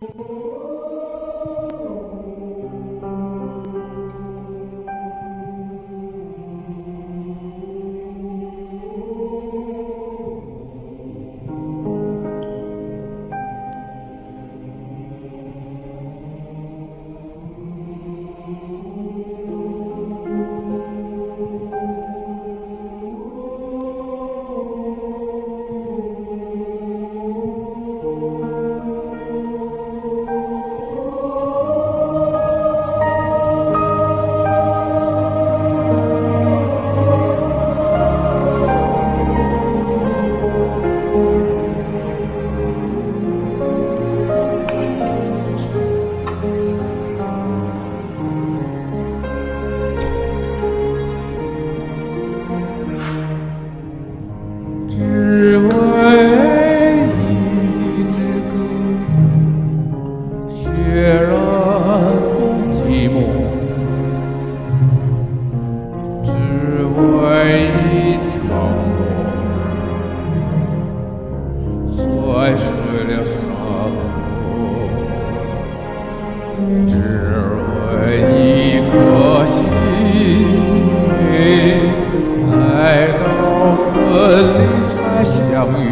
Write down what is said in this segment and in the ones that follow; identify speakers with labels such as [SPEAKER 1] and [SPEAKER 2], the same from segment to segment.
[SPEAKER 1] Oh 只为一颗心，爱到分离才相遇。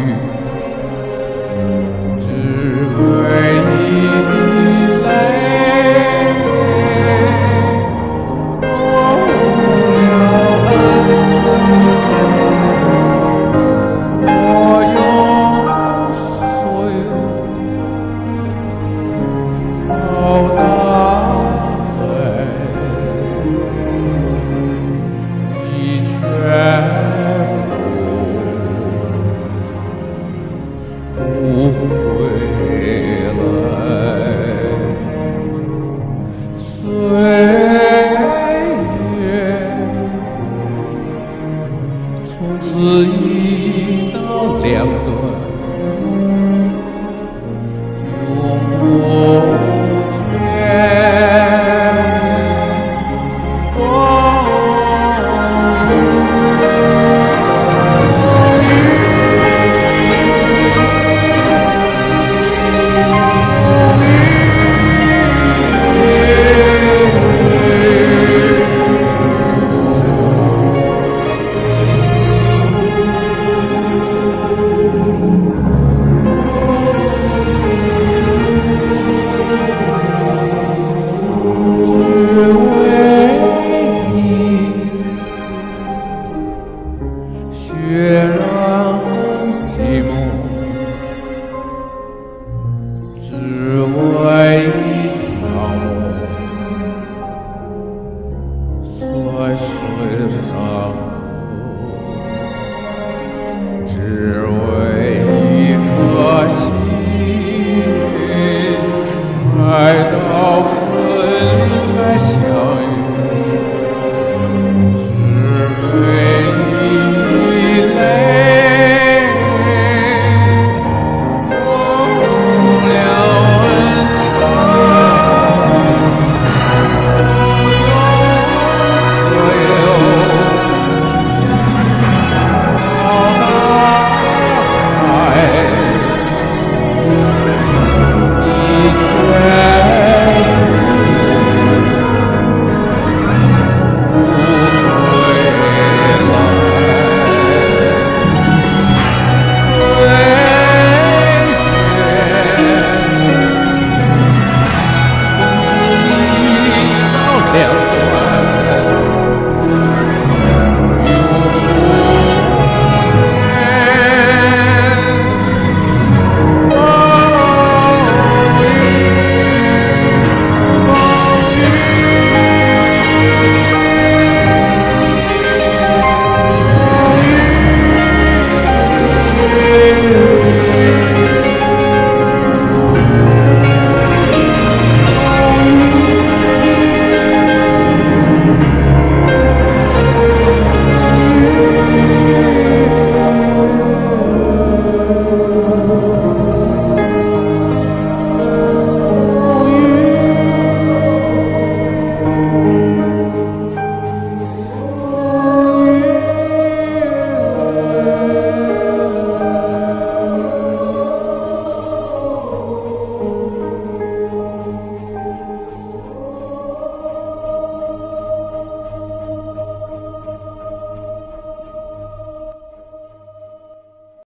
[SPEAKER 1] Oh. 血染寂寞，只为一场梦，水。